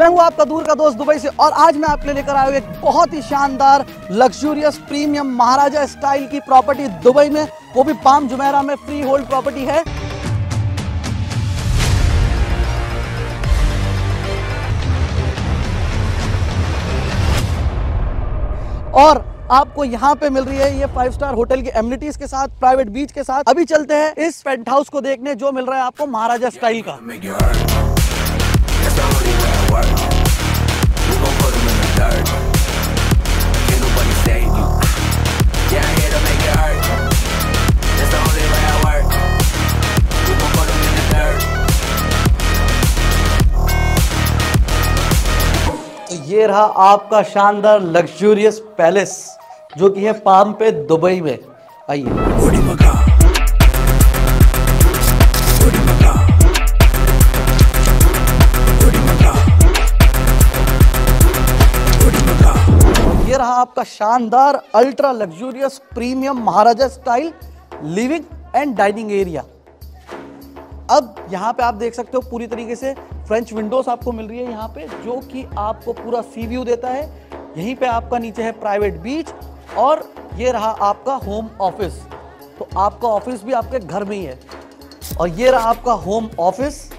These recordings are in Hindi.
मैं हूँ आपका दूर का दोस्त दुबई से, और आज मैं आपके लेकर आया हूँ एक बहुत ही शानदार लग्जूरियस प्रीमियम महाराजा स्टाइल की प्रॉपर्टी दुबई में। वो भी पाम जुमेरा में फ्री होल्ड प्रॉपर्टी है। और आपको यहाँ पे मिल रही है ये फाइव स्टार होटल की एम्यूनिटीज के साथ प्राइवेट बीच के साथ। अभी चलते हैं इस पेंट हाउस को देखने, जो मिल रहा है आपको महाराजा स्टाइल का। ये रहा आपका शानदार लग्जूरियस पैलेस जो कि है पाम पे दुबई में। आइए। रहा आपका शानदार ultra luxurious premium Maharaja style, living and dining area. अब यहाँ पे आप देख सकते हो पूरी तरीके से फ्रेंच विंडोज़ आपको मिल रही है यहाँ पे, जो कि आपको पूरा सी व्यू देता है। यहीं पे आपका नीचे है प्राइवेट बीच और ये रहा आपका होम ऑफ़िस। तो आपका ऑफ़िस भी आपके घर में ही है। और ये रहा आपका होम ऑफ़िस।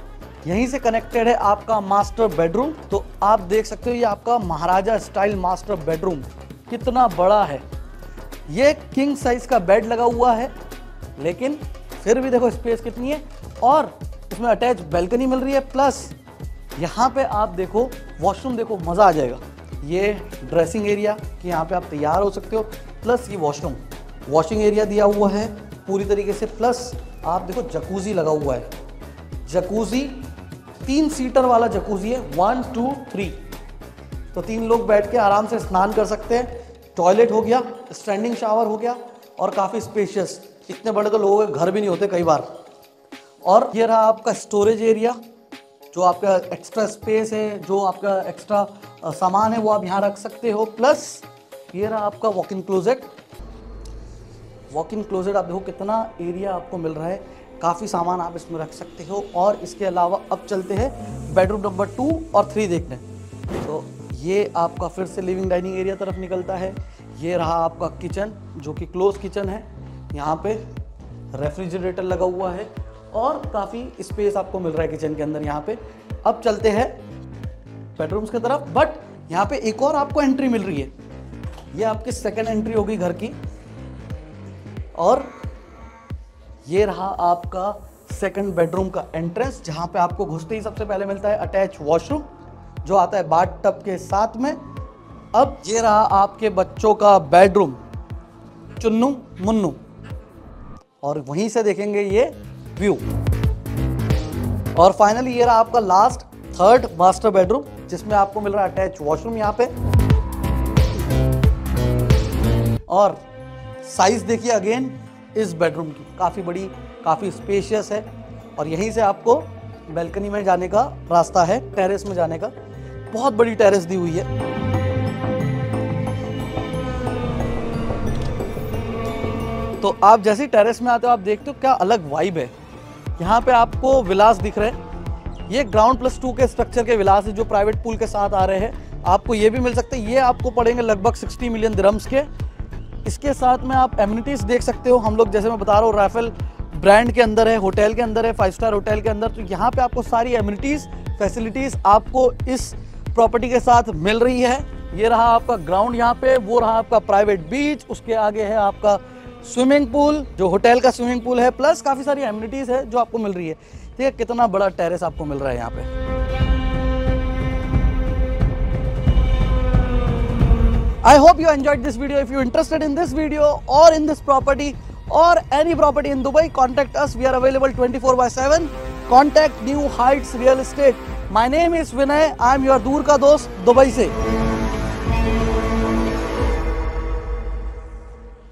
यहीं से कनेक्टेड है आपका मास्टर बेडरूम। तो आप देख सकते हो ये आपका महाराजा स्टाइल मास्टर बेडरूम। कितना बड़ा है। ये किंग साइज़ का बेड लगा हुआ है, लेकिन फिर भी देखो स्पेस कितनी है, और इसमें अटैच बैल्कनी मिल रही है प्लस यहाँ पे आप देखो वॉशरूम देखो, मज़ा आ जाएगा। ये ड्रेसिंग एरिया कि यहाँ पे आप तैयार हो सकते हो प्लस ये वॉशरूम वॉशिंग एरिया दिया हुआ है पूरी तरीके से प्लस आप देखो जकूजी लगा हुआ है। जकूजी तीन सीटर वाला जकूजी है वन टू थ्री तो तीन लोग बैठ के आराम से स्नान कर सकते हैं। टॉयलेट हो गया स्टैंडिंग शावर हो गया और काफ़ी स्पेशियस इतने बड़े तो लोगों के घर भी नहीं होते कई बार। और ये रहा आपका स्टोरेज एरिया जो आपका एक्स्ट्रा स्पेस है, जो आपका एक्स्ट्रा सामान है, वो आप यहाँ रख सकते हो। प्लस ये रहा आपका walk in closet walk in closet आप देखो कितना एरिया आपको मिल रहा है। काफ़ी सामान आप इसमें रख सकते हो। और इसके अलावा अब चलते हैं बेडरूम नंबर टू और थ्री देखने। ये आपका फिर से लिविंग डाइनिंग एरिया तरफ़ निकलता है। ये रहा आपका किचन जो कि क्लोज किचन है। यहाँ पे रेफ्रिजरेटर लगा हुआ है और काफ़ी स्पेस आपको मिल रहा है किचन के अंदर यहाँ पे। अब चलते हैं बेडरूम्स की तरफ़ बट यहाँ पे एक और आपको एंट्री मिल रही है। ये आपकी सेकेंड एंट्री होगी घर की। और ये रहा आपका सेकंड बेडरूम का एंट्रेंस जहाँ पे आपको घुसते ही सबसे पहले मिलता है अटैच वॉशरूम जो आता है बाथ टब के साथ में। अब ये रहा आपके बच्चों का बेडरूम चुन्नू, मुन्नू। और वहीं से देखेंगे ये व्यू और फाइनली ये रहा आपका लास्ट थर्ड मास्टर बेडरूम जिसमें आपको मिल रहा है अटैच वॉशरूम यहाँ पे। और साइज़ देखिए अगेन इस बेडरूम की। काफ़ी बड़ी, काफ़ी स्पेशियस है। और यहीं से आपको बैल्कनी में जाने का रास्ता है टेरेस में जाने का। बहुत बड़ी टेरेस दी हुई है। तो आप जैसे टेरेस में आते हो, आप देखते हो क्या अलग वाइब है। यहाँ पे आपको विलास दिख रहे हैं। ये ग्राउंड प्लस टू के स्ट्रक्चर के विलास है, जो प्राइवेट पूल के साथ आ रहे हैं। आपको ये भी मिल सकते हैं। ये आपको पड़ेंगे लगभग 60 मिलियन दिरम्स के। इसके साथ में आप एम्यूनिटीज़ देख सकते हो। हम लोग जैसे मैं बता रहा हूँ राइफल ब्रांड के अंदर है, होटल के अंदर है फाइव स्टार होटल के अंदर तो यहाँ पे आपको सारी एम्यूनिटीज़ फैसिलिटीज़ आपको इस प्रॉपर्टी के साथ मिल रही है। ये रहा आपका ग्राउंड यहाँ पे, वो रहा आपका प्राइवेट बीच उसके आगे है आपका स्विमिंग पूल जो होटल का स्विमिंग पूल है प्लस काफ़ी सारी एम्यूनिटीज़ है जो आपको मिल रही है। ठीक है, कितना बड़ा टेरेस आपको मिल रहा है यहाँ पे। I hope you enjoyed this video. If you're interested in this video or in this property or any property in Dubai, contact us. We are available 24 by 7. Contact New Heights Real Estate. My name is Vinay. I am your Durka Dost, Dubai से